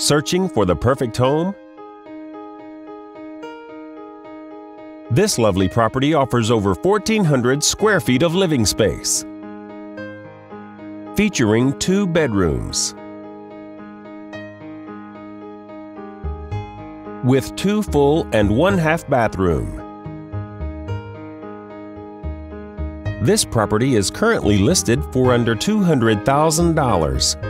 Searching for the perfect home? This lovely property offers over 1,400 square feet of living space. Featuring two bedrooms. With two full and one half bathroom. This property is currently listed for under $200,000.